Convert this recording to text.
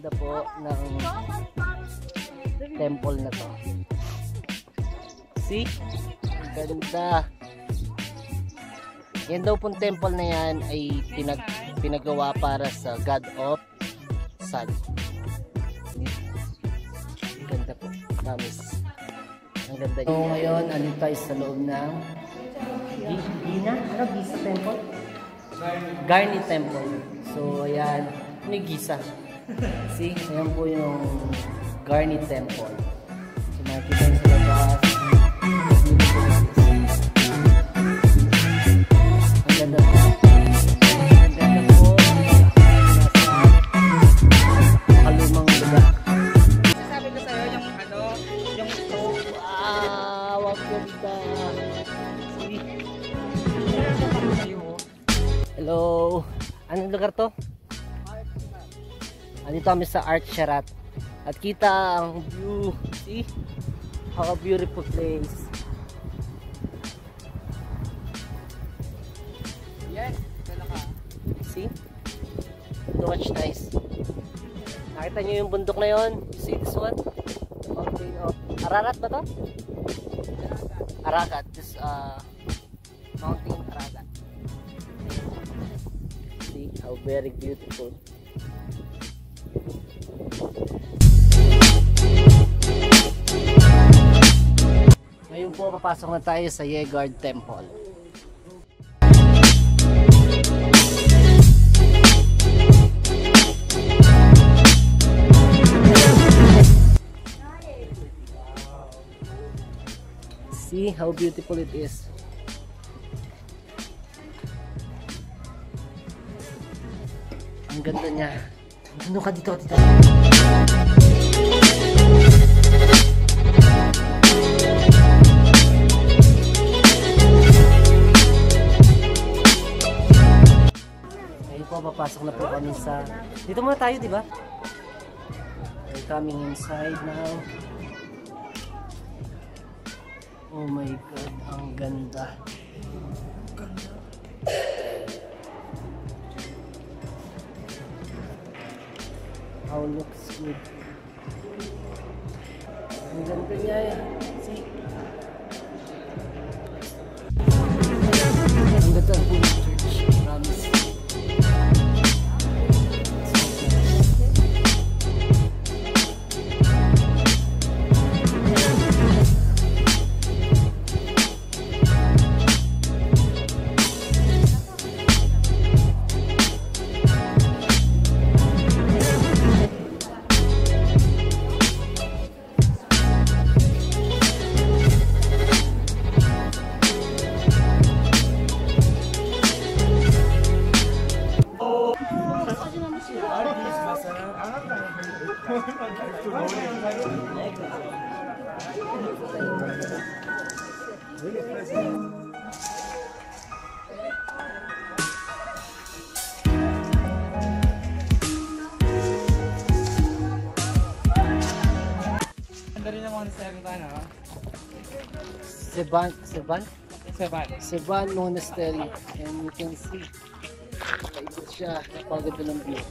Ganda po ng temple na to. See? Ganda. Yan daw pong temple na yan ay pinag pinagawa para sa God of Sun. Ganda po. Promise. Ang ganda niya. So ngayon, andito tayo sa loob ng Gi- Gina? Ano? Gisa Temple? Garni Temple. So, ayan. May Gisa. See? Ayan po yung Garni Temple. So, makikita nyo sa labas. Ang ganda po. Ang ganda po. Kalumang lugar. Sabi ko sa'yo yung ano, yung stroke. Wow! Ang ganda. Hello. Anong lugar to? Andito kami sa Art Sharat. At kita ang view. See? How a beautiful place. Yes, dala ka. See? So much nice. Nakita niyo yung bundok na yon? See this one? Mountain of Ararat ba to? Ararat. This uh, mountain Ararat. See how very beautiful. Ngayon po papasok na tayo sa Yegard Temple. See how beautiful it is. Ang ganda niya. Ano ka dito, dito? Ngayon po, papasok na po kami sa... Dito muna tayo, di ba? We're coming inside now. Oh my God, ang ganda. How looks good. Ang ganda niya eh. Seban, Seban? Seban. Seban Monastery. And you can see, paikot siya. Napaganda ng view.